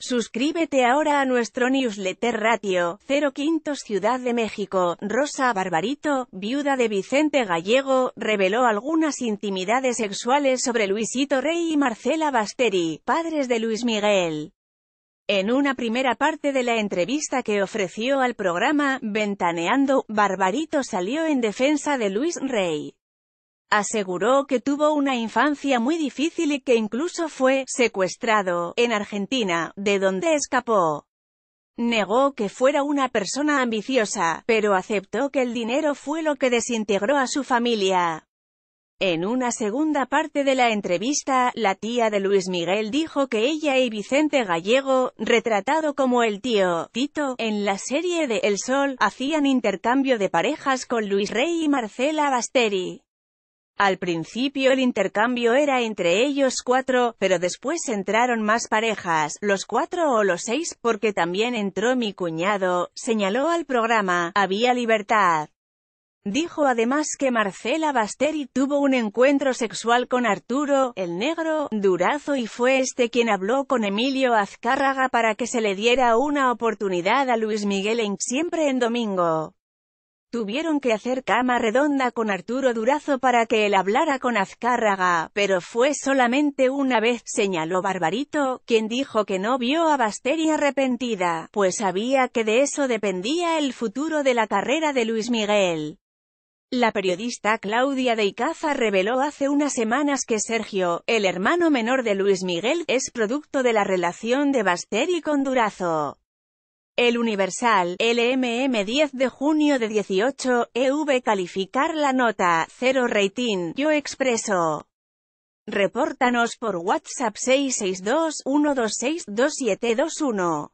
Suscríbete ahora a nuestro newsletter Ratio, 05 Ciudad de México. Rosa Barbarito, viuda de Vicente Gallego, reveló algunas intimidades sexuales sobre Luisito Rey y Marcela Basteri, padres de Luis Miguel. En una primera parte de la entrevista que ofreció al programa, Ventaneando, Barbarito salió en defensa de Luis Rey. Aseguró que tuvo una infancia muy difícil y que incluso fue secuestrado en Argentina, de donde escapó. Negó que fuera una persona ambiciosa, pero aceptó que el dinero fue lo que desintegró a su familia. En una segunda parte de la entrevista, la tía de Luis Miguel dijo que ella y Vicente Gallego, retratado como el tío Tito, en la serie de El Sol, hacían intercambio de parejas con Luis Rey y Marcela Basteri. Al principio el intercambio era entre ellos cuatro, pero después entraron más parejas, los cuatro o los seis, porque también entró mi cuñado, señaló al programa, había libertad. Dijo además que Marcela Basteri tuvo un encuentro sexual con Arturo, el negro, Durazo y fue este quien habló con Emilio Azcárraga para que se le diera una oportunidad a Luis Miguel en Siempre en Domingo. Tuvieron que hacer cama redonda con Arturo Durazo para que él hablara con Azcárraga, pero fue solamente una vez, señaló Barbarito, quien dijo que no vio a Basteri arrepentida, pues sabía que de eso dependía el futuro de la carrera de Luis Miguel. La periodista Claudia de Icaza reveló hace unas semanas que Sergio, el hermano menor de Luis Miguel, es producto de la relación de Basteri con Durazo. El Universal, LMM 10 de junio de 18, EV calificar la nota, 0 rating, yo expreso. Repórtanos por WhatsApp 662-126-2721.